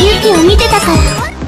Yuki を見てたから。